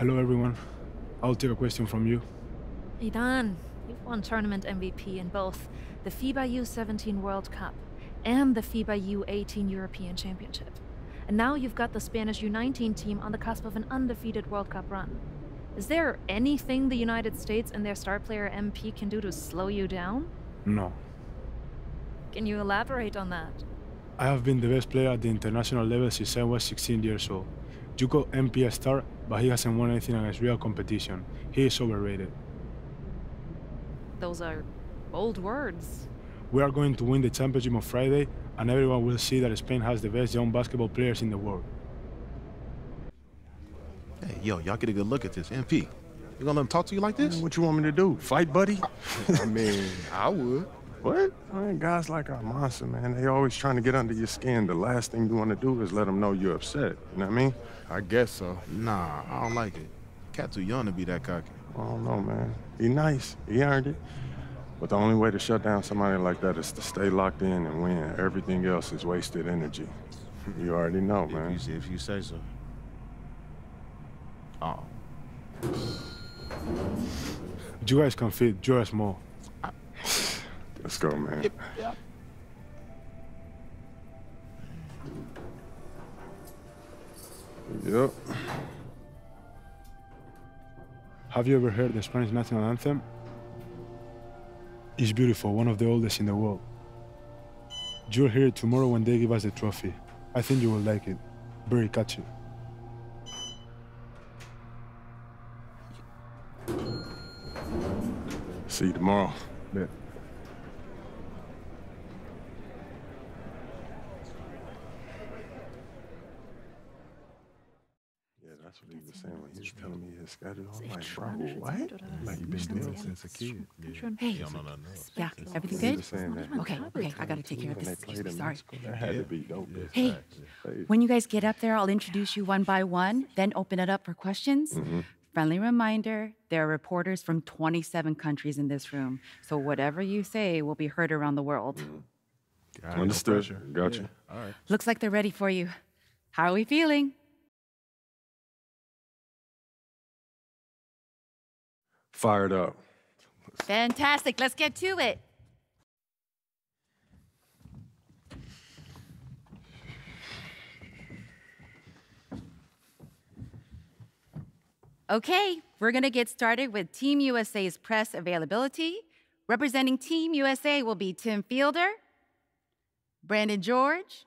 Hello, everyone. I'll take a question from you. Izan, you've won tournament MVP in both the FIBA U17 World Cup and the FIBA U18 European Championship. And now you've got the Spanish U19 team on the cusp of an undefeated World Cup run. Is there anything the United States and their star player MP can do to slow you down? No. Can you elaborate on that? I have been the best player at the international level since I was 16 years old. You call MP a star, but he hasn't won anything against real competition. He is overrated. Those are bold words. We are going to win the championship on Friday, and everyone will see that Spain has the best young basketball players in the world. Hey, yo, y'all get a good look at this. MP, you gonna let him talk to you like this? What you want me to do? Fight, buddy? I mean, I would. What? Man, guys like Almansa, man, they always trying to get under your skin. The last thing you want to do is let them know you're upset. You know what I mean? I guess so. Nah, I don't like it. Cat too young to be that cocky. I don't know, man. He nice. He earned it. But the only way to shut down somebody like that is to stay locked in and win. Everything else is wasted energy. You already know, man. If you, if you say so. Oh. You guys can fit, you're small. Let's go, man. Yep. yep. Yep. Have you ever heard the Spanish national anthem? It's beautiful, one of the oldest in the world. You'll hear it tomorrow when they give us the trophy. I think you will like it. Very catchy. See you tomorrow. Yeah, that's what he was saying when he was telling me his schedule. I'm like, bro, what? Like, you've been doing since a kid. Hey, You don't know yeah, everything good? was saying that. Okay, okay, I gotta take care of this. Excuse me, sorry. Mexico, that had to be dope. Hey, Hey. when you guys get up there, I'll introduce you one by one, then open it up for questions. Mm-hmm. Friendly reminder there are reporters from 27 countries in this room, so whatever you say will be heard around the world. Mm-hmm. Understood. Gotcha. All right. Looks like they're ready for you. How are we feeling? Fired up. Fantastic. Let's get to it. Okay, we're going to get started with Team USA's press availability. Representing Team USA will be Tim Fielder, Brandon George,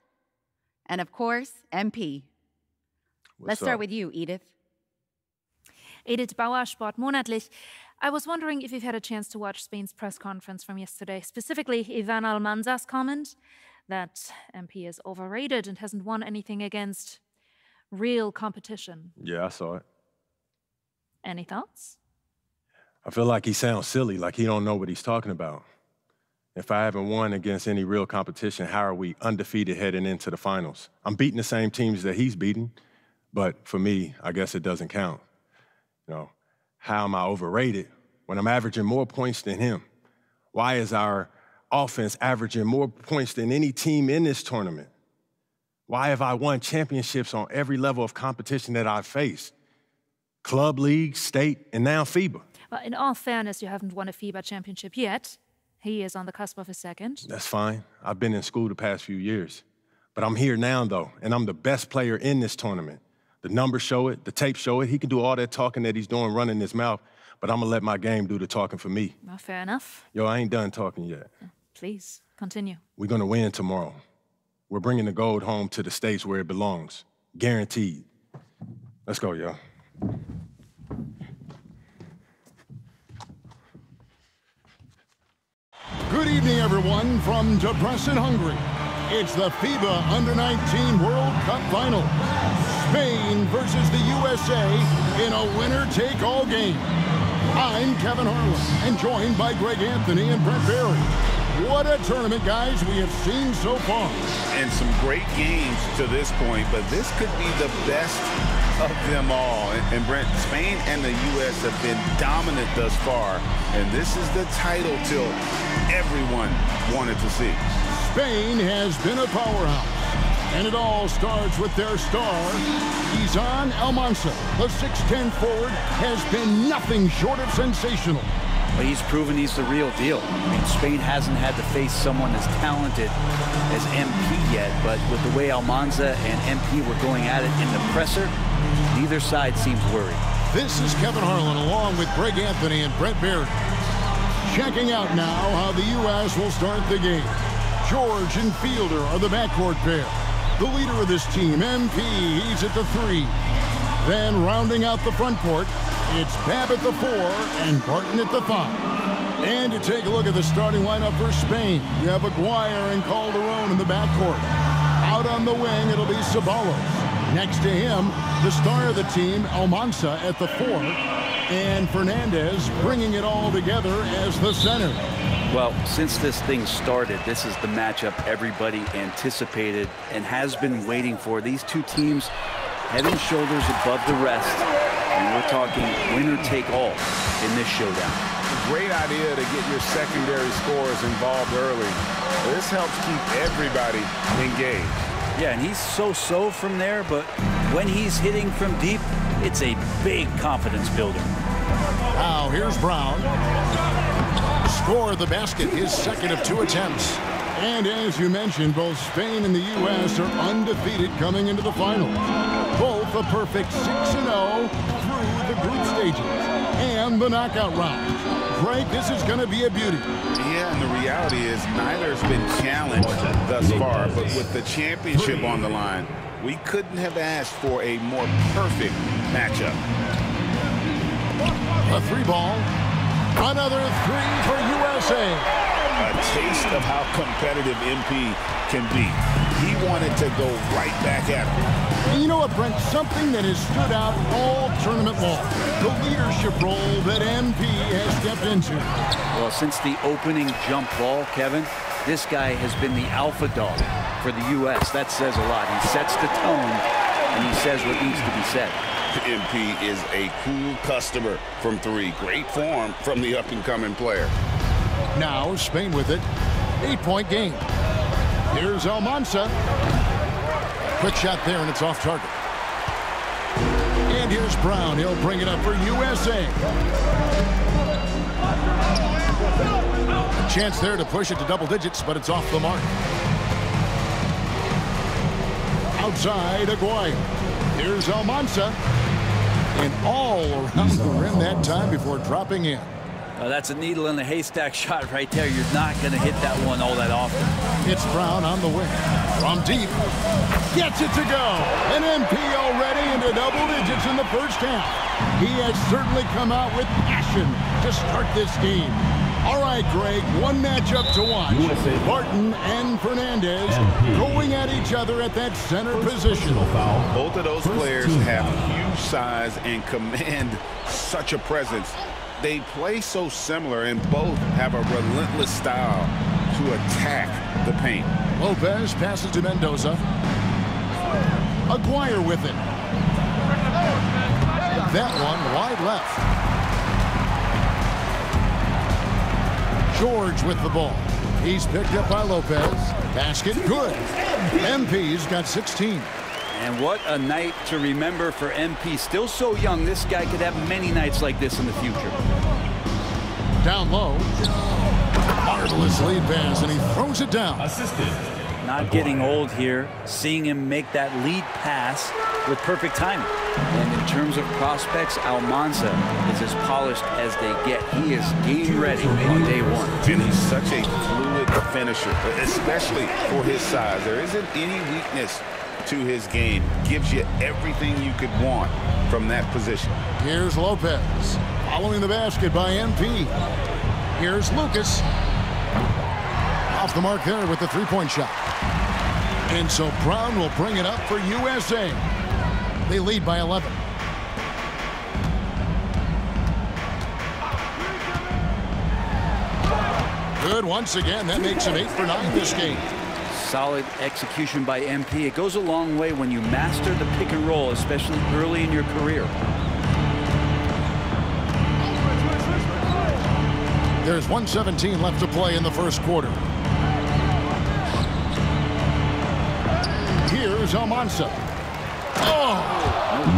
and of course, MP. Let's start up? with you, Edith. Edith Bauer, Sport Monatlich. I was wondering if you've had a chance to watch Spain's press conference from yesterday, specifically Izan Almansa's comment that MP is overrated and hasn't won anything against real competition. Yeah, I saw it. Any thoughts? I feel like he sounds silly, like he don't know what he's talking about. If I haven't won against any real competition, how are we undefeated heading into the finals? I'm beating the same teams that he's beating, but for me, I guess it doesn't count. You know, how am I overrated when I'm averaging more points than him? Why is our offense averaging more points than any team in this tournament? Why have I won championships on every level of competition that I've faced? Club league, state, and now FIBA. Well, in all fairness, you haven't won a FIBA championship yet. He is on the cusp of a second. That's fine. I've been in school the past few years. But I'm here now, though, and I'm the best player in this tournament. The numbers show it, the tape show it. He can do all that talking that he's doing running his mouth, but I'm gonna let my game do the talking for me. Well, fair enough. Yo, I ain't done talking yet. Please, continue. We're gonna win tomorrow. We're bringing the gold home to the States where it belongs. Guaranteed. Let's go, yo. Good evening, everyone, from Debrecen, Hungary. It's the FIBA Under 19 World Cup Final. Spain versus the USA in a winner-take-all game. I'm Kevin Harlan, and joined by Greg Anthony and Brent Barry. What a tournament, guys, we have seen so far. and some great games to this point, but this could be the best of them all. And, and Brent, Spain and the U.S. have been dominant thus far, and this is the title tilt everyone wanted to see. Spain has been a powerhouse. And it all starts with their star, Izan Almansa. The 6'10 forward has been nothing short of sensational. But he's proven he's the real deal. I mean, Spain hasn't had to face someone as talented as MP yet, but with the way Almansa and MP were going at it in the presser, neither side seems worried. This is Kevin Harlan along with Greg Anthony and Brent Barry. Checking out now how the U.S. will start the game. George and Fielder are the backcourt pair. The leader of this team, MP, he's at the three. Then rounding out the front court, it's Babb at the four and Barton at the five. And to take a look at the starting lineup for Spain, you have Aguirre and Calderon in the backcourt. Out on the wing, it'll be Ceballos. Next to him, the star of the team, Almansa at the four, and Fernandez bringing it all together as the center. Well, since this thing started, this is the matchup everybody anticipated and has been waiting for. These two teams head and shoulders above the rest, and we're talking winner take all in this showdown. Great idea to get your secondary scores involved early. This helps keep everybody engaged. Yeah, and he's so-so from there, but when he's hitting from deep, it's a big confidence builder. Now, here's Brown. Score the basket, his second of two attempts. And as you mentioned, both Spain and the U.S. are undefeated coming into the final. Both a perfect 6-0 through the group stages and the knockout round. Greg, this is going to be a beauty. Yeah, and the reality is neither has been challenged thus far, but with the championship on the line, we couldn't have asked for a more perfect matchup. A three ball. Another three for USA. A taste of how competitive MP can be. He wanted to go right back at him. And you know what, Brent? Something that has stood out all tournament long. The leadership role that MP has stepped into. Well, since the opening jump ball, Kevin, this guy has been the alpha dog for the U.S. That says a lot. He sets the tone, and he says what needs to be said. MP is a cool customer from three. Great form from the up-and-coming player. Now Spain with it. Eight-point game. Here's Almansa. Quick shot there, and it's off target. And here's Brown. He'll bring it up for USA. A chance there to push it to double digits, but it's off the mark. Outside, Aguirre. Here's Almansa. And all around the rim that time before dropping in. Uh, that's a needle in the haystack shot right there. You're not going to hit that one all that often. It's Brown on the wing. From deep. Gets it to go. An MP already into double digits in the first half. He has certainly come out with passion to start this game. All right, Greg, one matchup to watch. Barton and Fernandez going at each other at that center position. Both of those players have huge size and command such a presence. They play so similar and both have a relentless style to attack the paint. Lopez passes to Mendoza. Aguirre with it. That one wide left. George with the ball. He's picked up by Lopez. Basket good. MP's got 16. And what a night to remember for MP. Still so young, this guy could have many nights like this in the future. Down low. Marvelous lead pass, and he throws it down. Assisted. Not getting old here. Seeing him make that lead pass with perfect timing. And in terms of prospects, Almansa is as polished as they get. He is game ready on day one. And he's such a fluid finisher, especially for his size. There isn't any weakness to his game. Gives you everything you could want from that position. Here's Lopez. Following the basket by MP. Here's Lucas. Off the mark there with the three-point shot. And so Brown will bring it up for USA. They lead by 11. Good once again. That makes him 8 for 9 this game. Solid execution by MP. It goes a long way when you master the pick and roll, especially early in your career. There's 117 left to play in the first quarter. Here's Almansa. Oh,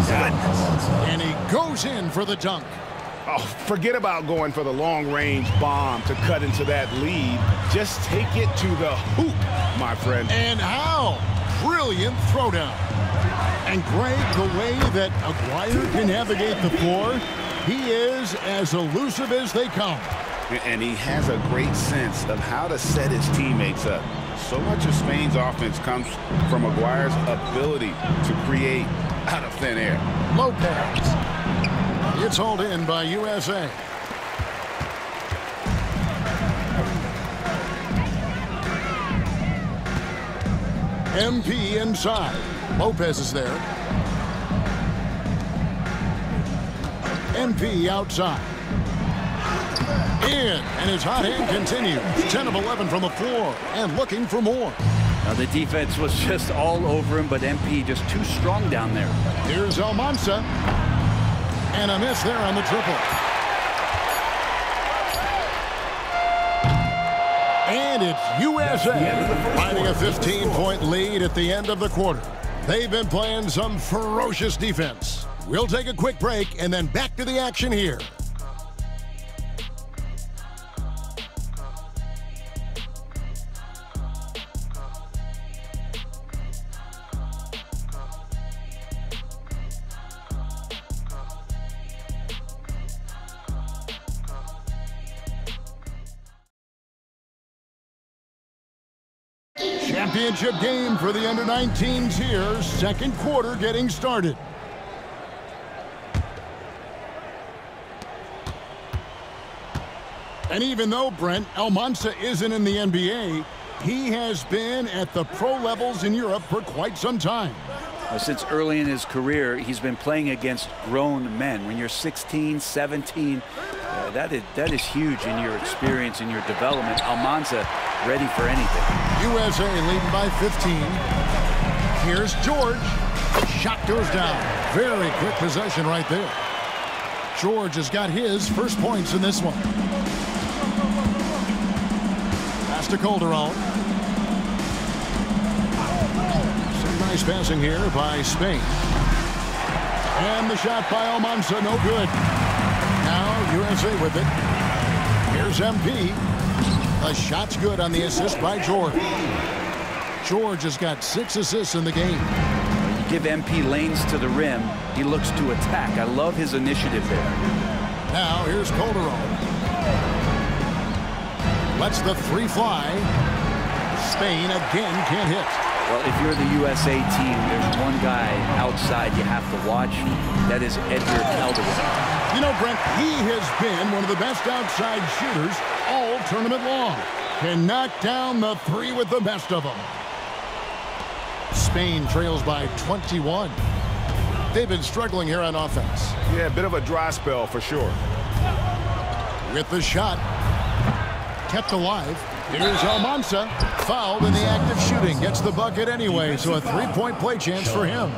goodness. And he goes in for the dunk. Oh, forget about going for the long-range bomb to cut into that lead. Just take it to the hoop, my friend. And how? Brilliant throwdown. And Greg, the way that Aguirre can navigate the floor, he is as elusive as they come. And he has a great sense of how to set his teammates up. So much of Spain's offense comes from Aguirre's ability to create out of thin air. Lopez. It's hauled in by USA. MP inside. Lopez is there. MP outside. In, and his hot hand continues. 10 of 11 from the floor, and looking for more. Now the defense was just all over him, but MP just too strong down there. Here's Almansa. And a miss there on the triple. And it's USA finding a 15-point lead at the end of the quarter. They've been playing some ferocious defense. We'll take a quick break and then back to the action here. Championship game for the under-19s here. Second quarter getting started. And even though Brent Almansa isn't in the NBA, he has been at the pro levels in Europe for quite some time. Since early in his career, he's been playing against grown men. When you're 16, 17, uh, that is that is huge in your experience in your development. Almansa ready for anything. USA leading by 15. Here's George. Shot goes down. Very quick possession right there. George has got his first points in this one. Pass to Calderon. Some nice passing here by Spain. And the shot by Almansa, no good. Now USA with it. Here's MP. The shot's good on the assist by George. George has got six assists in the game. You give MP lanes to the rim, he looks to attack. I love his initiative there. Now here's Calderon. Lets the three fly. Spain again can't hit. Well, if you're the USA team, there's one guy outside you have to watch. That is Edgar Calderon. You know, Brent, he has been one of the best outside shooters all tournament long. Can knock down the three with the best of them. Spain trails by 21. They've been struggling here on offense. Yeah, a bit of a dry spell for sure. With the shot. Kept alive. Here's Almansa. Fouled in the act of shooting. Gets the bucket anyway, so a three-point play chance for him.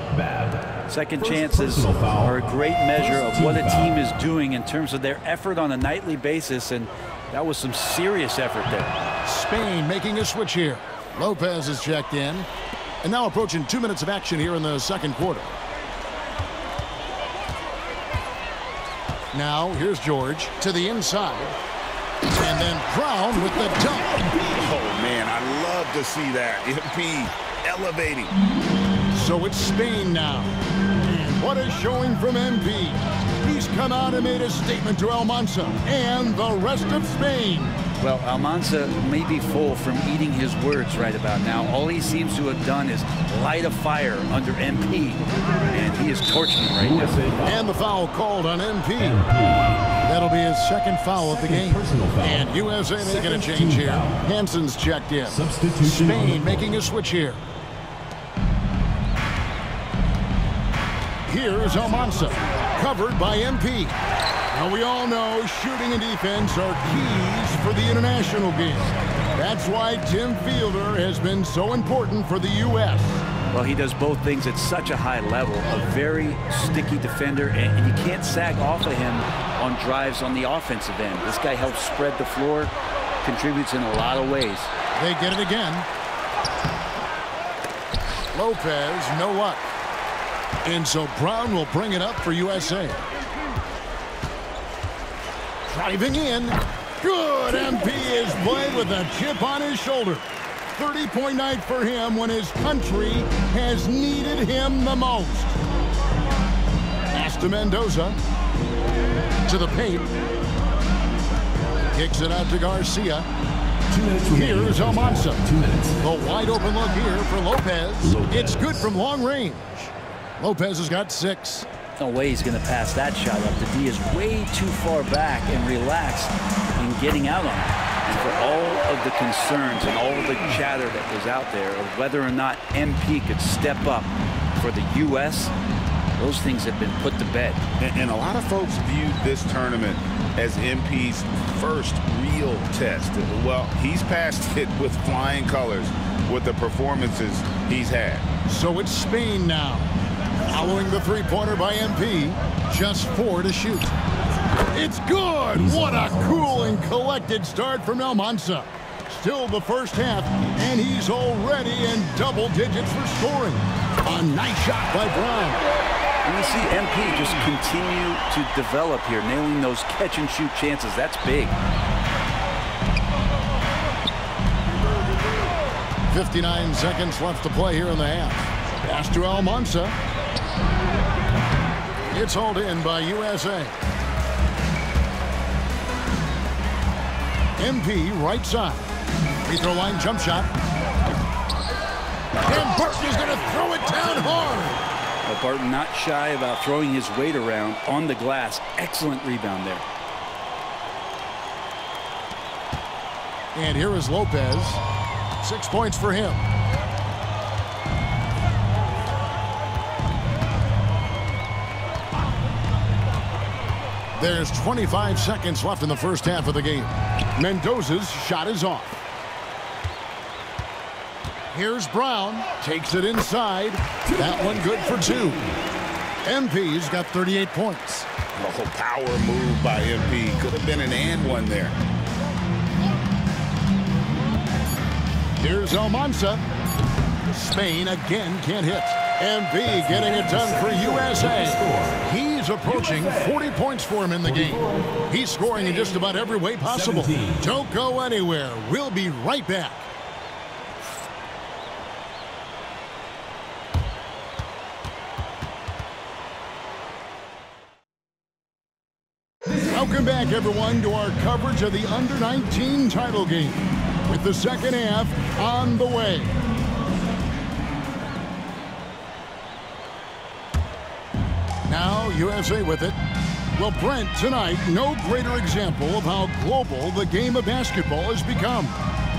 Second chances are a great measure of what a team is doing in terms of their effort on a nightly basis, and that was some serious effort there. Spain making a switch here. Lopez is checked in. And now approaching two minutes of action here in the second quarter. Now, here's George to the inside. And then Brown with the dunk. Oh, man, I love to see that. MP elevating. So it's Spain now. And what a showing from MP. He's come out and made a statement to Almansa and the rest of Spain. Well, Almansa may be full from eating his words right about now. All he seems to have done is light a fire under MP, and he is torching him right now. And the foul called on MP. That'll be his second foul of the game. And USA making a change here. Hansen's checked in. Spain making a switch here. Here's Almansa, covered by MP. Now we all know shooting and defense are keys for the international game. That's why Tim Fielder has been so important for the U.S. Well, he does both things at such a high level. A very sticky defender, and you can't sag off of him on drives on the offensive end. This guy helps spread the floor, contributes in a lot of ways. They get it again. Lopez, no luck. And so Brown will bring it up for USA. Driving in. Good. MP is played with a chip on his shoulder. 30-point night for him when his country has needed him the most. Pass to Mendoza. To the paint. Kicks it out to Garcia. Here's Almansa. The wide open look here for Lopez. It's good from long range. Lopez has got six. No way he's going to pass that shot up. The D is way too far back and relaxed in getting out on it. And for all of the concerns and all of the chatter that was out there of whether or not MP could step up for the U.S., those things have been put to bed. And, and a lot of folks viewed this tournament as MP's first real test. Well, he's passed it with flying colors with the performances he's had. So it's Spain now. Following the three-pointer by MP, just four to shoot. It's good! What a cool and collected start from Almansa. Still the first half, and he's already in double digits for scoring. A nice shot by Brown. You see MP just continue to develop here, nailing those catch-and-shoot chances. That's big. 59 seconds left to play here in the half. Pass to Almansa. It's hauled in by USA. MP right side. Free throw line jump shot. And Barton is going to throw it down hard. Well, Barton not shy about throwing his weight around on the glass. Excellent rebound there. And here is Lopez. Six points for him. There's 25 seconds left in the first half of the game. Mendoza's shot is off. Here's Brown. Takes it inside. That one good for two. MP's got 38 points. Oh, power move by MP. Could have been an and one there. Here's Almansa. Spain again can't hit. MP getting it done for USA. He's approaching 40 points for him in the game. He's scoring in just about every way possible. Don't go anywhere. We'll be right back. Welcome back, everyone, to our coverage of the Under-19 title game with the second half on the way. USA with it. Well, Brent, tonight, no greater example of how global the game of basketball has become.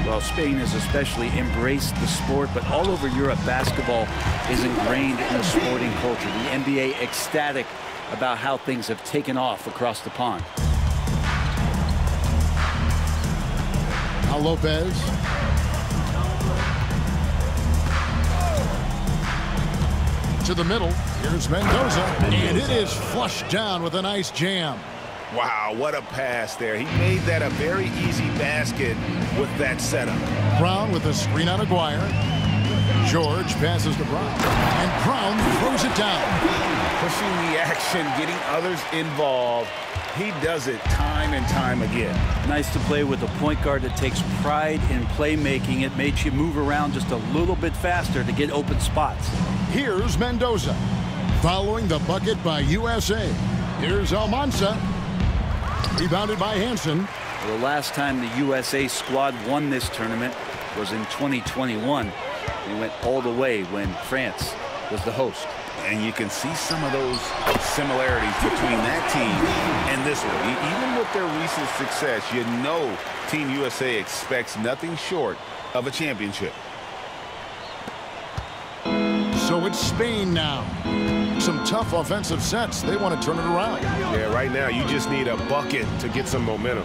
Well, Spain has especially embraced the sport, but all over Europe, basketball is ingrained in the sporting culture. The NBA ecstatic about how things have taken off across the pond. Now Lopez. To the middle. Here's Mendoza. And it is flushed down with a nice jam. Wow, what a pass there. He made that a very easy basket with that setup. Brown with a screen on Aguirre. George passes to Brown. And Brown throws it down. Pushing the action, getting others involved. He does it time and time again. Nice to play with a point guard that takes pride in playmaking. It makes you move around just a little bit faster to get open spots. Here's Mendoza. Following the bucket by USA. Here's Almansa. Rebounded by Hansen. The last time the USA squad won this tournament was in 2021. They went all the way when France was the host. And you can see some of those similarities between that team and this one. Even with their recent success, you know Team USA expects nothing short of a championship. So it's Spain now. Some tough offensive sets. They want to turn it around. Yeah, right now you just need a bucket to get some momentum.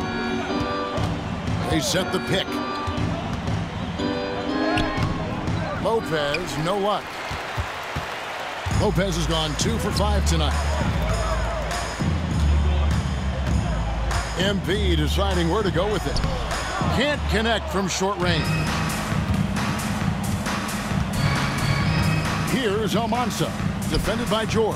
They set the pick. Lopez, no luck. Lopez has gone two for five tonight. MP deciding where to go with it. Can't connect from short range. Here's Almansa, defended by George.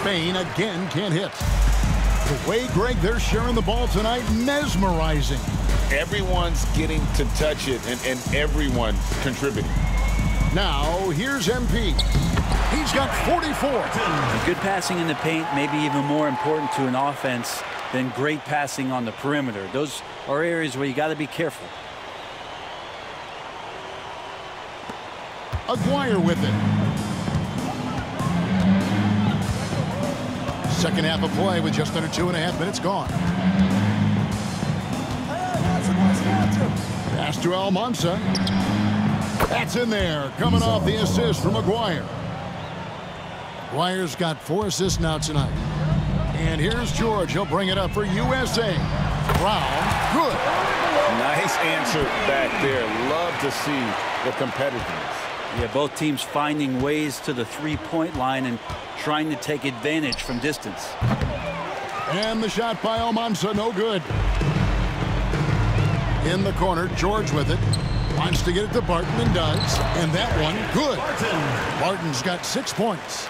Spain again can't hit. The way, Greg, they're sharing the ball tonight, mesmerizing. Everyone's getting to touch it, and, and everyone contributing. Now, here's MP. He's got 44. Good passing in the paint may be even more important to an offense than great passing on the perimeter. Those are areas where you got to be careful. Aguirre with it. Second half of play with just under two and a half minutes gone. Pass to Almansa. That's in there, coming off the assist from Aguirre. Aguirre's got four assists now tonight. And here's George. He'll bring it up for USA. Brown, good. Nice answer back there. Love to see the competitiveness. Yeah, both teams finding ways to the three-point line and trying to take advantage from distance. And the shot by Almansa, no good. In the corner, George with it. Wants to get it to Barton and does. And that one, good. Barton's got six points.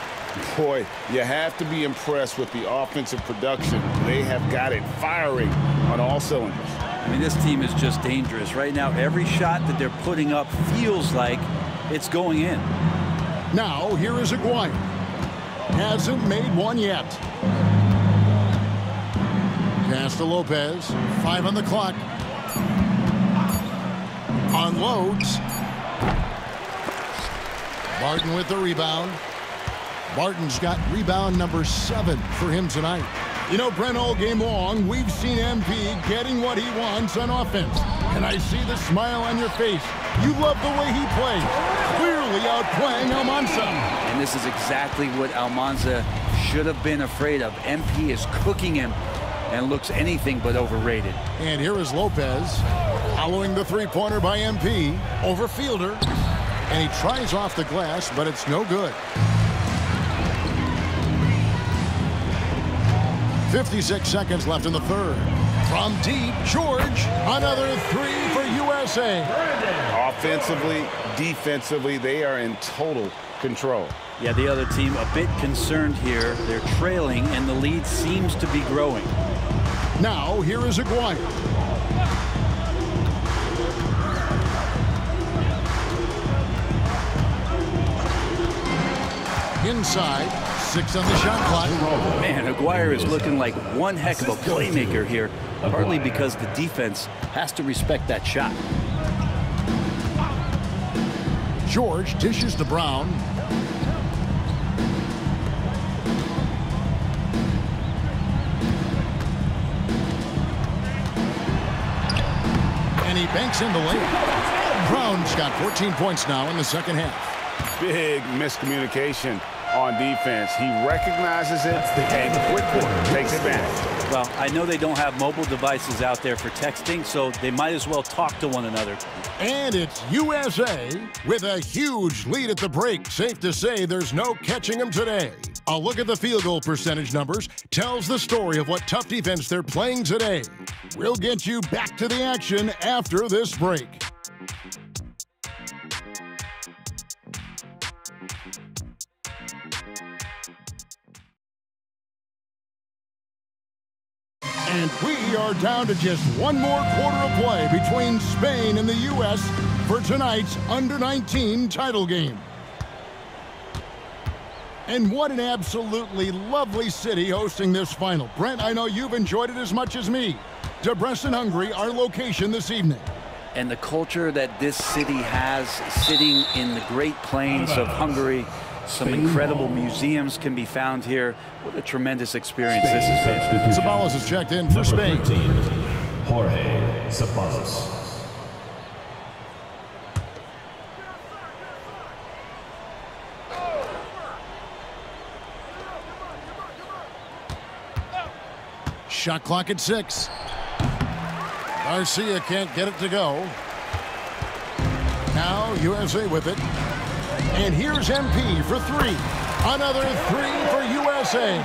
Boy, you have to be impressed with the offensive production. They have got it firing on all cylinders. I mean, this team is just dangerous. Right now, every shot that they're putting up feels like it's going in. Now, here is Aguirre. Hasn't made one yet. Castro Lopez, Five on the clock. Unloads. Barton with the rebound. Barton's got rebound number seven for him tonight. You know, Brent, all game long, we've seen MP getting what he wants on offense. And I see the smile on your face. You love the way he plays. Clearly outplaying Almansa. And this is exactly what Almansa should have been afraid of. MP is cooking him and looks anything but overrated. And here is Lopez following the three-pointer by MP over Fielder. And he tries off the glass, but it's no good. 56 seconds left in the third. From deep, George, another three for USA. Offensively, defensively, they are in total control. Yeah, the other team a bit concerned here. They're trailing, and the lead seems to be growing. Now, here is Aguirre. Inside, six on the shot clock. Man, Aguirre is looking like one heck of a playmaker here, partly because the defense has to respect that shot. George dishes to Brown. And he banks in the lane. Brown's got 14 points now in the second half. Big miscommunication on defense. He recognizes it and quickly takes advantage. Well, I know they don't have mobile devices out there for texting, so they might as well talk to one another. And it's USA with a huge lead at the break. Safe to say there's no catching them today. A look at the field goal percentage numbers tells the story of what tough defense they're playing today. We'll get you back to the action after this break. And we are down to just one more quarter of play between Spain and the U.S. for tonight's Under-19 title game. And what an absolutely lovely city hosting this final. Brent, I know you've enjoyed it as much as me. Debrecen, Hungary, our location this evening. And the culture that this city has sitting in the Great Plains of ah. Hungary, some incredible museums can be found here. What a tremendous experience this has been. Ceballos has checked in for Spain. Jorge Ceballos. Shot clock at six. Garcia can't get it to go. Now USA with it. And here's MP for three. Another three for USA.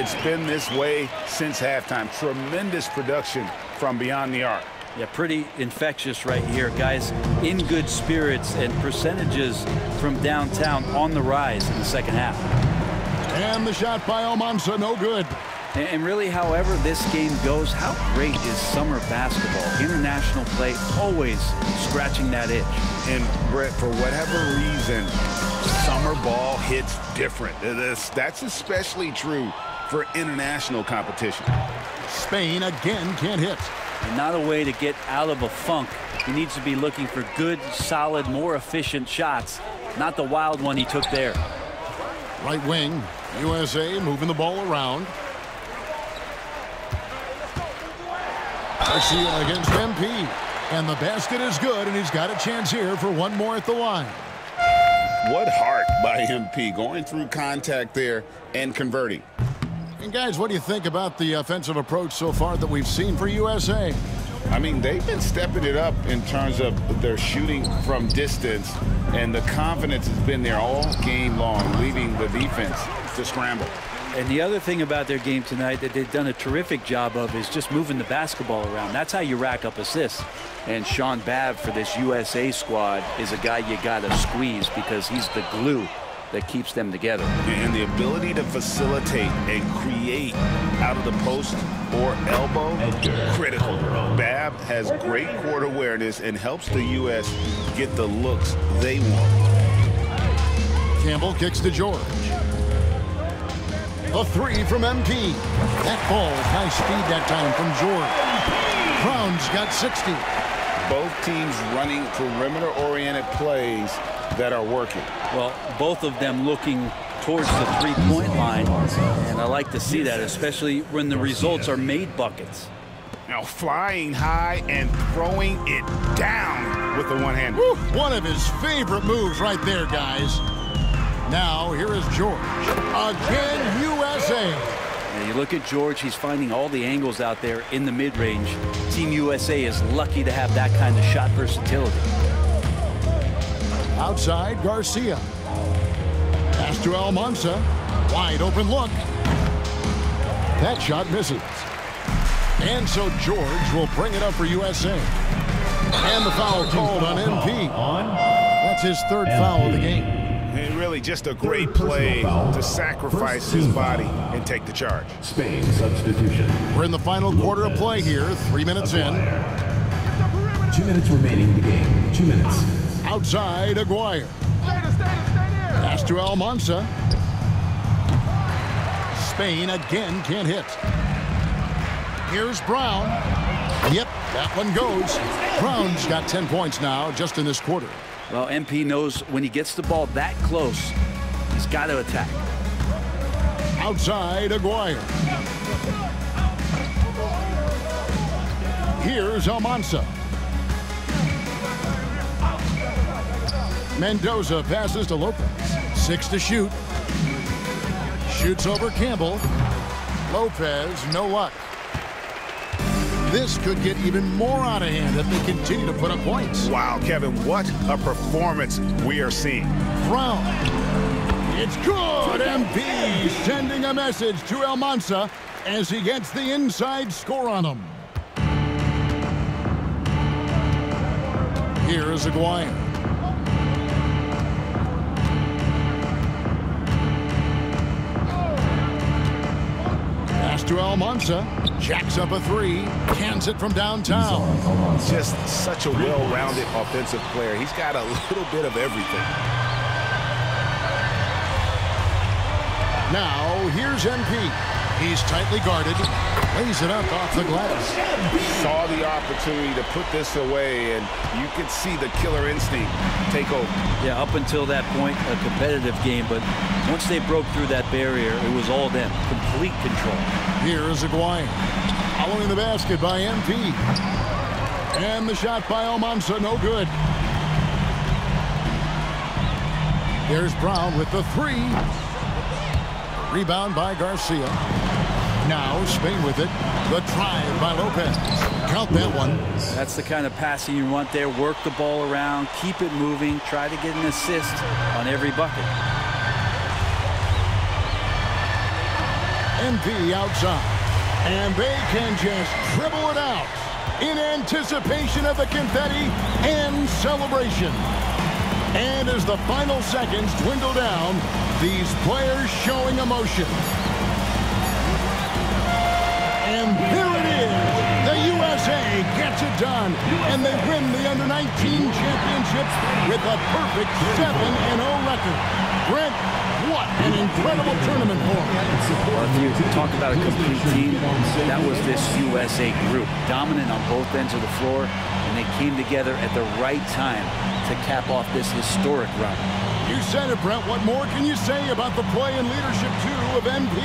It's been this way since halftime. Tremendous production from beyond the arc. Yeah, pretty infectious right here. Guys in good spirits and percentages from downtown on the rise in the second half. And the shot by Almansa, no good. And really, however this game goes, how great is summer basketball? International play always scratching that itch. And Brent, for whatever reason, summer ball hits different. That's especially true for international competition. Spain again can't hit. And not a way to get out of a funk. He needs to be looking for good, solid, more efficient shots, not the wild one he took there. Right wing, USA moving the ball around. Garcia against MP. And the basket is good, and he's got a chance here for one more at the line. What heart by MP going through contact there and converting. And guys, what do you think about the offensive approach so far that we've seen for USA? I mean, they've been stepping it up in terms of their shooting from distance, and the confidence has been there all game long, leaving the defense to scramble. And the other thing about their game tonight that they've done a terrific job of is just moving the basketball around. That's how you rack up assists. And Sean Babb for this USA squad is a guy you got to squeeze because he's the glue that keeps them together. And the ability to facilitate and create out of the post or elbow, critical. Babb has great court awareness and helps the U.S. get the looks they want. Campbell kicks to George. A three from MP. That ball, high speed that time from George. Brown's got 60. Both teams running perimeter-oriented plays that are working. Well, both of them looking towards the three-point line, and I like to see that, especially when the results are made buckets. Now flying high and throwing it down with the one hand. One of his favorite moves right there, guys. Now, here is George. Again, USA. Now you look at George, he's finding all the angles out there in the mid-range. Team USA is lucky to have that kind of shot versatility. Outside, Garcia. Pass to Almansa. Wide open look. That shot misses. And so George will bring it up for USA. And the foul called on MP. That's his third foul of the game. And really just a great play to sacrifice his body and take the charge. Spain substitution. We're in the final quarter of play here. Three minutes in. Two minutes remaining in the game. Two minutes. Outside, Aguirre. Pass to Almansa. Spain again can't hit. Here's Brown. Yep, that one goes. Brown's got 10 points now just in this quarter. Well, MP knows when he gets the ball that close, he's got to attack. Outside, Aguirre. Here's Almansa. Mendoza passes to Lopez. Six to shoot. Shoots over Campbell. Lopez, no luck. This could get even more out of hand if they continue to put up points. Wow, Kevin, what a performance we are seeing. Brown. It's good. MP sending a message to Almansa as he gets the inside score on him. Here's Aguirre. Pass to Almansa. Jacks up a three. Cans it from downtown. Just such a well-rounded offensive player. He's got a little bit of everything. Now, here's MP. He's tightly guarded. Lays it up off the glass. Saw the opportunity to put this away, and you could see the killer instinct take over. Yeah, up until that point, a competitive game, but once they broke through that barrier, it was all them. Complete control. Here's Aguirre. Following the basket by MP. And the shot by Almansa, no good. There's Brown with the three. Rebound by Garcia. Now Spain with it. The drive by Lopez. Count that one. That's the kind of passing you want there. Work the ball around, keep it moving, try to get an assist on every bucket. Outside. And they can just dribble it out. in anticipation of the confetti and celebration. And as the final seconds dwindle down, these players showing emotion. And here it is. The USA gets it done. And they win the Under-19 championship with a perfect 7-0 record. Brent, what an incredible tournament for them. Well, if you talk about a complete team, that was this USA group. Dominant on both ends of the floor, and they came together at the right time to cap off this historic run. You said it, Brent. What more can you say about the play and leadership, too, of MP?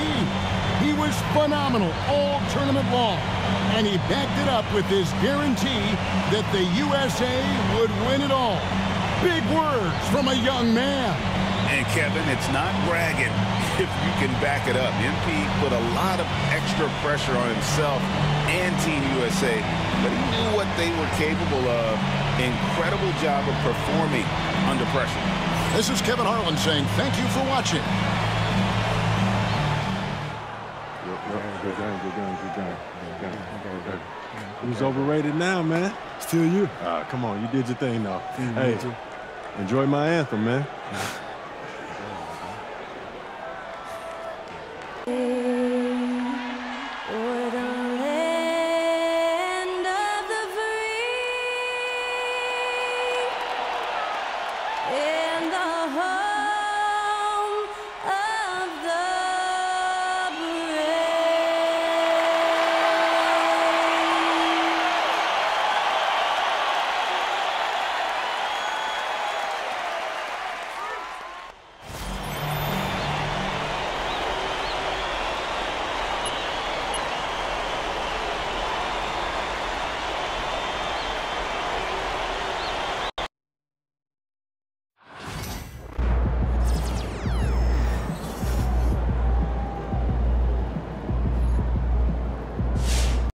He was phenomenal all tournament long, and he backed it up with his guarantee that the USA would win it all. Big words from a young man. And Kevin, it's not bragging if you can back it up. MP put a lot of extra pressure on himself and Team USA, but he knew what they were capable of. Incredible job of performing under pressure. This is Kevin Harlan saying thank you for watching. Good game, good game, good game. Good game. Good game. Who's overrated now, man? Still you. Ah, come on, you did your thing though. Mm, Hey, enjoy my anthem, man.